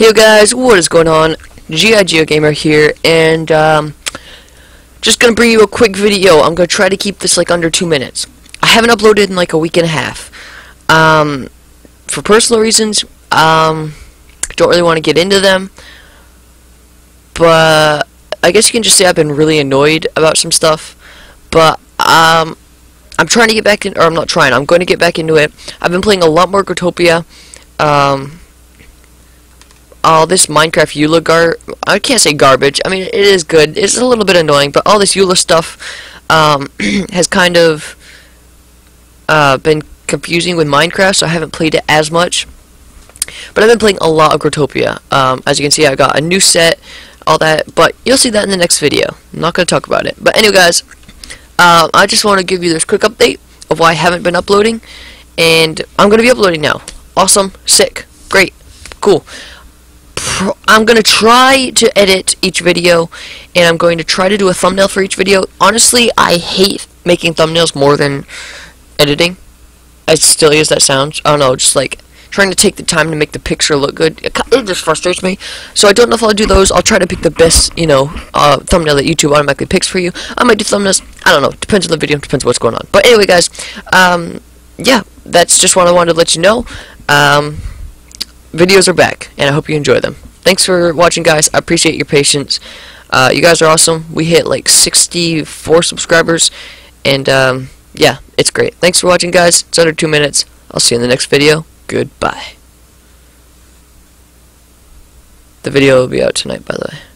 Hey guys, what is going on? G.I. Gamer here, and um, just gonna bring you a quick video. I'm gonna try to keep this like under two minutes. I haven't uploaded in like a week and a half. Um, for personal reasons, um, don't really want to get into them. But I guess you can just say I've been really annoyed about some stuff. But um, I'm trying to get back in, or I'm not trying. I'm going to get back into it. I've been playing a lot more Growtopia. Um, all this Minecraft EULA gar I can't say garbage. I mean, it is good. It's a little bit annoying, but all this EULA stuff um, has kind of uh, been confusing with Minecraft, so I haven't played it as much. But I've been playing a lot of Growtopia. Um, as you can see, I got a new set, all that, but you'll see that in the next video. I'm not going to talk about it. But anyway, guys, uh, I just want to give you this quick update of why I haven't been uploading, and I'm going to be uploading now. Awesome, sick, great, cool. I'm to try to edit each video, and I'm going to try to do a thumbnail for each video. Honestly, I hate making thumbnails more than editing. As silly as that sounds. I don't know, just like trying to take the time to make the picture look good. It, it just frustrates me. So I don't know if I'll do those. I'll try to pick the best, you know, uh, thumbnail that YouTube automatically picks for you. I might do thumbnails. I don't know. Depends on the video. Depends on what's going on. But anyway, guys, um, yeah, that's just what I wanted to let you know. Um, videos are back, and I hope you enjoy them. Thanks for watching, guys. I appreciate your patience. Uh, you guys are awesome. We hit like 64 subscribers, and um, yeah, it's great. Thanks for watching, guys. It's under two minutes. I'll see you in the next video. Goodbye. The video will be out tonight, by the way.